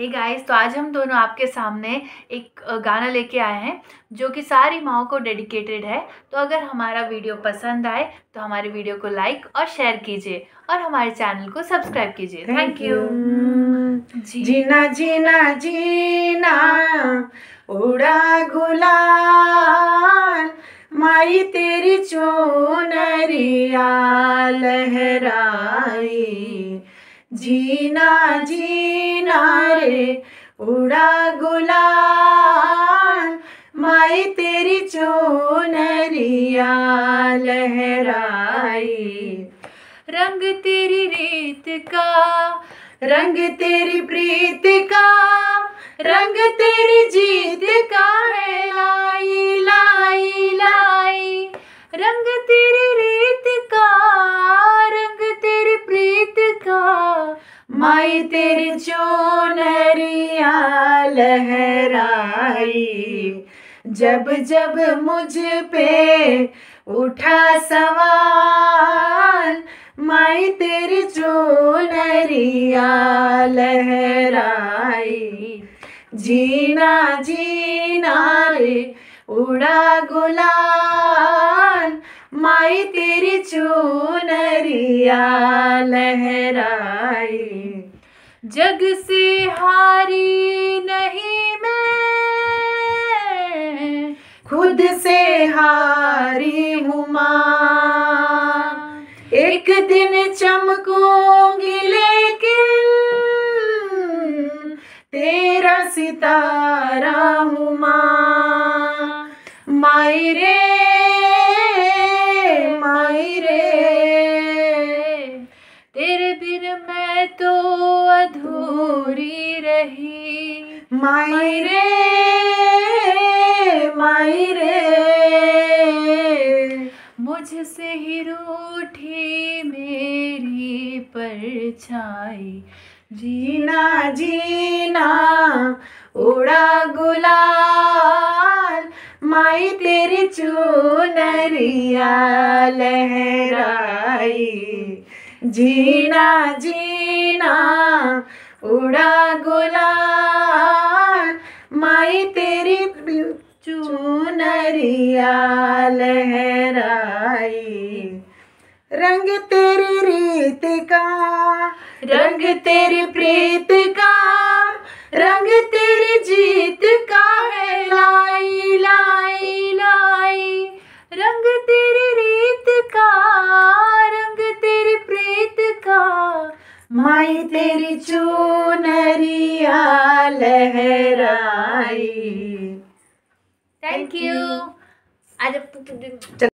हे hey guys तो आज हम दोनों आपके सामने एक गाना लेके आए हैं जो कि सारी माओ को डेडिकेटेड है। तो अगर हमारा वीडियो पसंद आए तो हमारे वीडियो को लाइक और शेयर कीजिए और हमारे चैनल को सब्सक्राइब कीजिए। थैंक यू जीना जीना जीना उड़ा गुलाल माई तेरी चोनरिया लहराई। जीना जीना। रे उड़ा गुलाल माई तेरी चोनरिया लहराई। रंग तेरी रीत का, रंग तेरी प्रीत का, रंग तेरी जीत का है। लाई लाई लाई। रंग तेरी रीत का माई तेरी चोनरिया लहराई। जब जब मुझ पे उठा सवाल माई तेरी चोनरिया लहराई। जीना जीना रे, उड़ा गुलाल माई तेरी चोनरिया लहराई। जग से हारी नहीं मैं। खुद से हारी हूँ माँ। एक दिन चमकूँगी लेकिन तेरा सितारा हूँ माँ। माई माई रे माई रे मुझसे ही रूठी मेरी परछाई। जीना जीना, उड़ा गुलाल, माई तेरी चुनरिया लहराई। जीना जीना, उड़ा गुलाल। माई तेरी चुनरिया लहराई रंग तेरी रीत का रंग तेरी प्रीत माई तेरी चूनरिया लहराई। थैंक यू आज